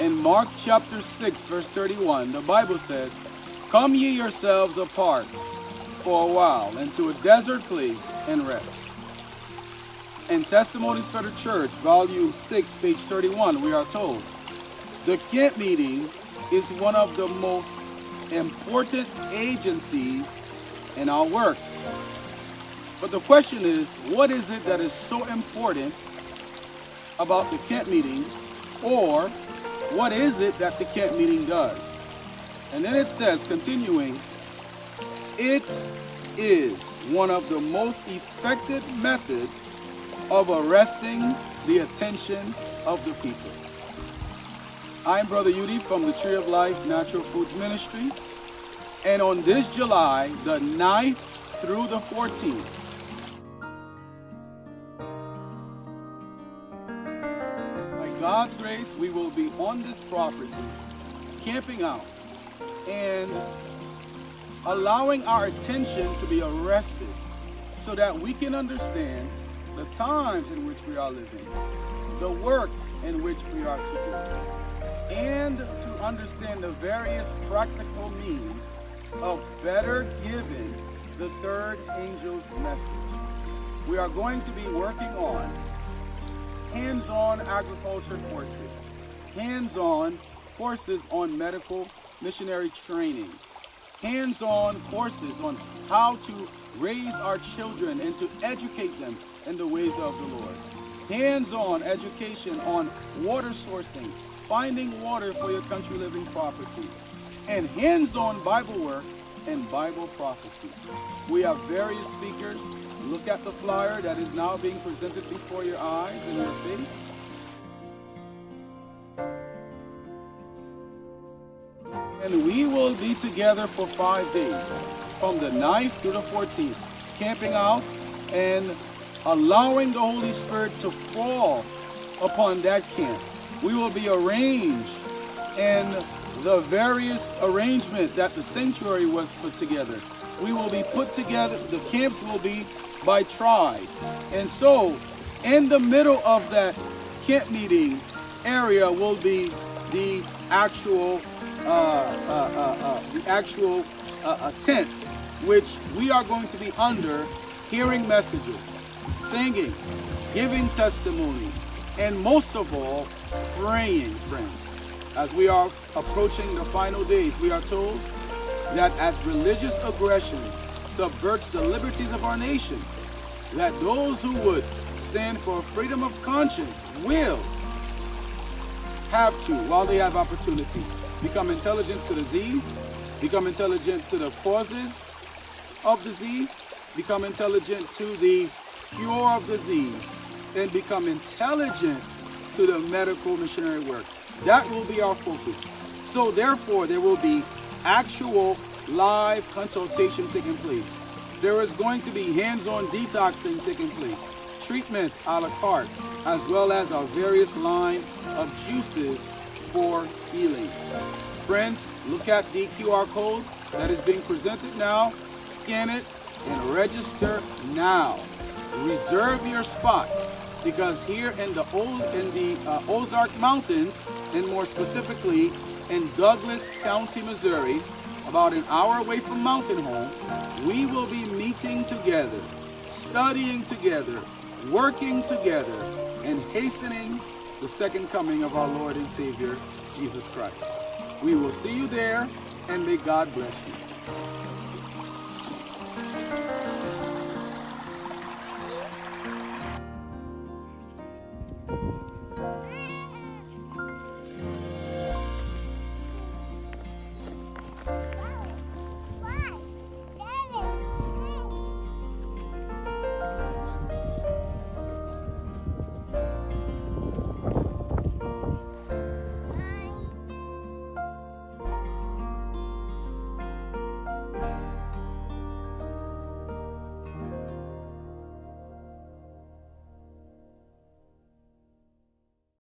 In Mark chapter 6, verse 31, the Bible says, Come ye yourselves apart for a while into a desert place and rest. In Testimonies for the Church, volume 6, page 31, we are told, the camp meeting is one of the most important agencies in our work. But the question is, what is it that is so important about the camp meetings or what is it that the camp meeting does? And then it says, continuing, it is one of the most effective methods of arresting the attention of the people. I'm Brother Yudi from the Tree of Life Natural Foods Ministry. And on this July, the 9th through the 14th, God's grace, we will be on this property, camping out, and allowing our attention to be arrested so that we can understand the times in which we are living, the work in which we are to do, and to understand the various practical means of better giving the third angel's message. We are going to be working on hands-on agriculture courses, hands-on courses on medical missionary training, hands-on courses on how to raise our children and to educate them in the ways of the Lord. Hands-on education on water sourcing, finding water for your country living property, and hands-on Bible work and Bible prophecy. We have various speakers. Look at the flyer that is now being presented before your eyes and your face. And we will be together for five days, from the 9th to the 14th, camping out and allowing the Holy Spirit to fall upon that camp. We will be arranged in the various arrangement that the sanctuary was put together. We will be put together, the camps will be by tribe. And so, in the middle of that camp meeting area will be the actual uh, uh, uh, uh the actual uh, tent, which we are going to be under, hearing messages, singing, giving testimonies, and most of all, praying, friends. As we are approaching the final days, we are told that as religious aggression subverts the liberties of our nation, that those who would stand for freedom of conscience will have to, while they have opportunity, become intelligent to disease, become intelligent to the causes of disease, become intelligent to the cure of disease, and become intelligent to the medical missionary work. That will be our focus. So therefore, there will be actual live consultation taking place. There is going to be hands-on detoxing taking place, treatments a la carte, as well as our various line of juices for healing. Friends, look at the QR code that is being presented now. Scan it and register now. Reserve your spot because here in the old in the uh, Ozark Mountains, and more specifically in Douglas County, Missouri, about an hour away from Mountain Home, we will be meeting together, studying together, working together, and hastening the second coming of our Lord and Savior, Jesus Christ. We will see you there, and may God bless you.